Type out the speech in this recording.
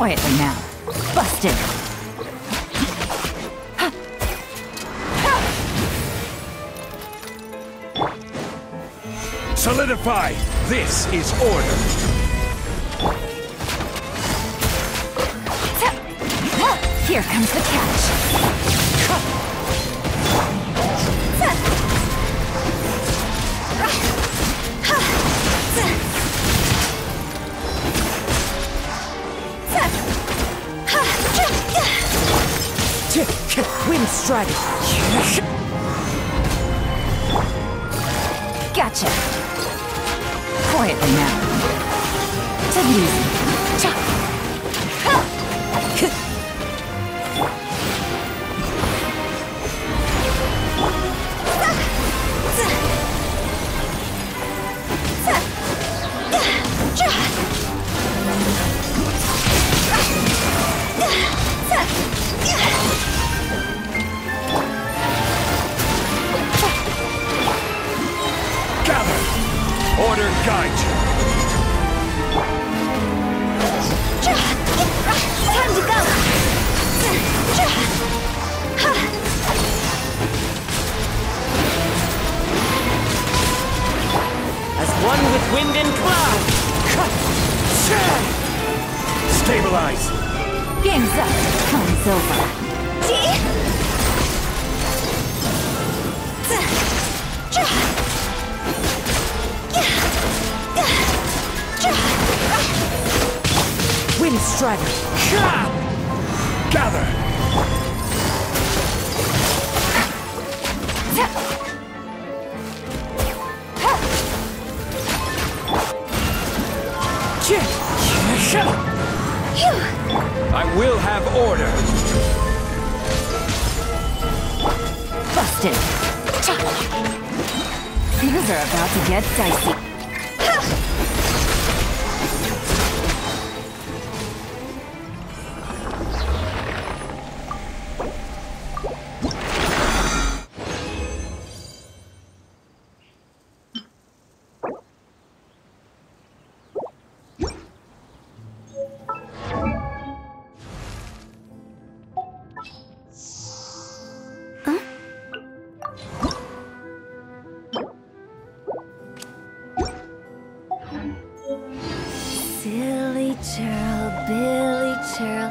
Quietly now. Busted. Solidify! This is order! Here comes the catch. Wind Strider. Gotcha. Quietly now. Take it easy. Cha. Gather! Order guide you! Time to go. As one with wind and cloud. Stabilize! Game's up. Time's over. Wind Strider. Gather! I will have order! Busted. Things are about to get dicey. Silly churl, Billy churl.